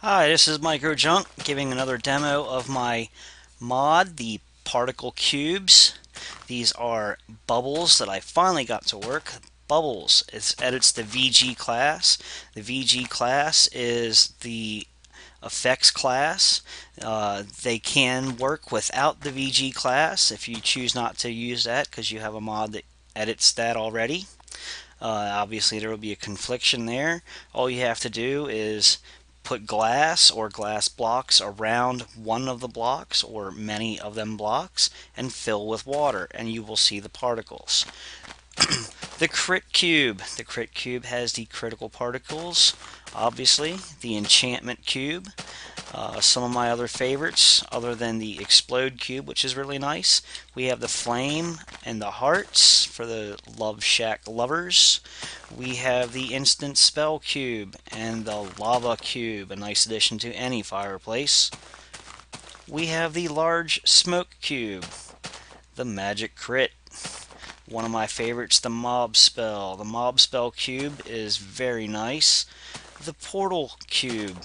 Hi, this is MicroJunk giving another demo of my mod, the Particle Cubes. These are bubbles that I finally got to work. Bubbles, it edits the VG class. The VG class is the effects class. Uh, they can work without the VG class if you choose not to use that because you have a mod that edits that already. Uh, obviously there will be a confliction there. All you have to do is put glass or glass blocks around one of the blocks or many of them blocks and fill with water and you will see the particles. the crit cube. The crit cube has the critical particles, obviously. The enchantment cube. Uh, some of my other favorites, other than the explode cube, which is really nice, we have the flame and the hearts for the Love Shack lovers. We have the instant spell cube and the lava cube, a nice addition to any fireplace. We have the large smoke cube, the magic crit. One of my favorites, the mob spell. The mob spell cube is very nice. The portal cube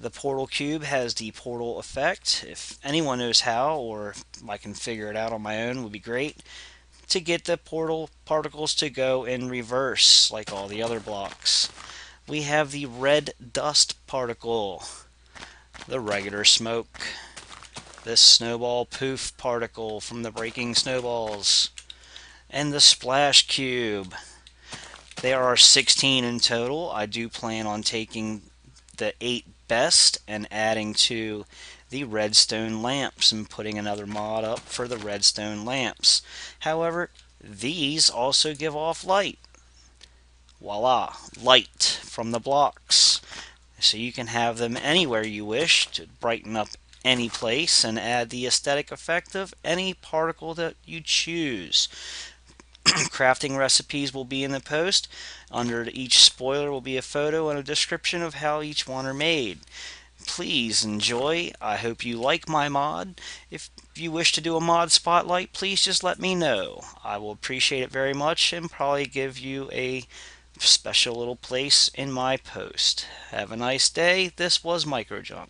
the portal cube has the portal effect. If anyone knows how, or I can figure it out on my own, would be great. To get the portal particles to go in reverse, like all the other blocks. We have the red dust particle, the regular smoke, this snowball poof particle from the breaking snowballs, and the splash cube. There are 16 in total. I do plan on taking the 8 best and adding to the redstone lamps and putting another mod up for the redstone lamps. However, these also give off light. Voila, light from the blocks. So you can have them anywhere you wish to brighten up any place and add the aesthetic effect of any particle that you choose. Crafting recipes will be in the post. Under each spoiler will be a photo and a description of how each one are made. Please enjoy. I hope you like my mod. If you wish to do a mod spotlight, please just let me know. I will appreciate it very much and probably give you a special little place in my post. Have a nice day. This was MicroJunk.